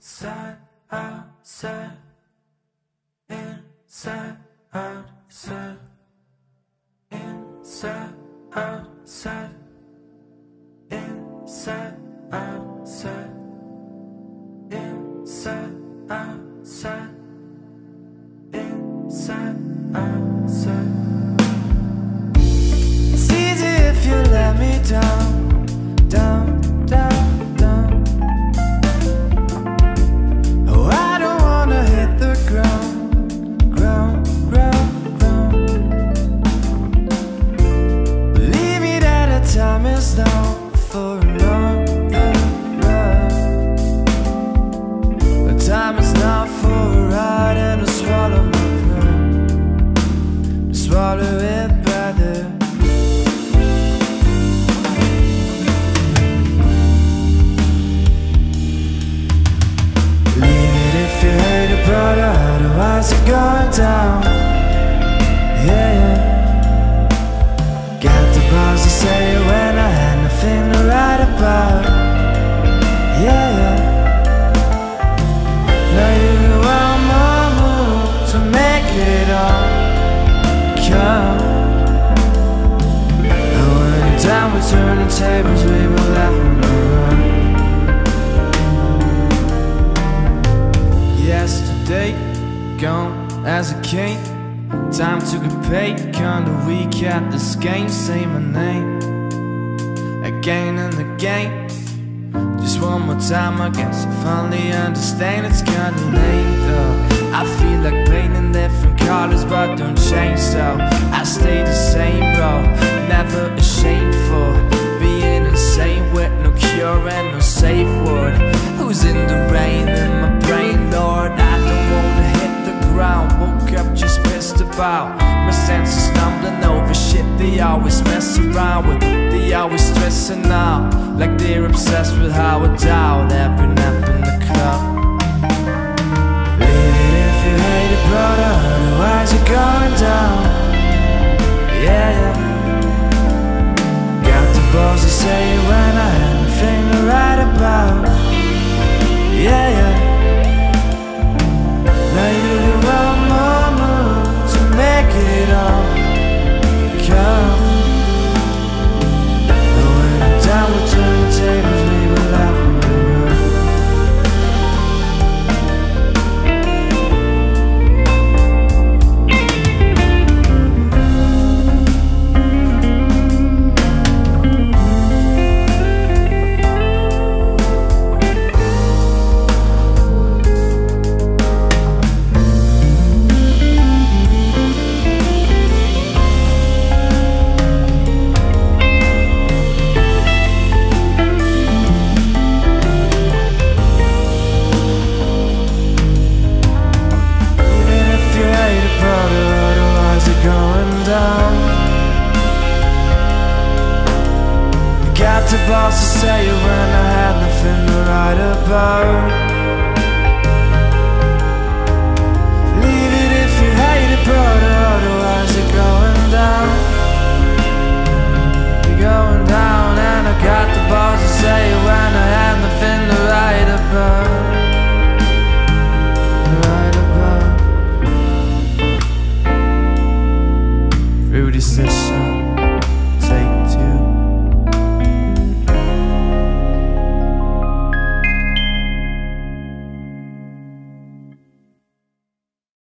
Inside, outside. Inside, outside. Inside, outside. Inside, outside. Inside, outside. Swallow it better. Leave it if you hate it, brother. Otherwise, you're going down. Yeah, yeah. Done with turning tables, we will laugh and around. Yesterday, gone as a king. Time to get paid, kinda weak at this game. Say my name again and again. Just one more time, I guess I finally understand. It's kinda lame though. I feel like painting different colors, but don't change. So I stay the same, bro. Never My senses stumbling over shit they always mess around with. They always stressing out Like they're obsessed with how I doubt every nap in the club. to boss to say it when I had nothing to write about.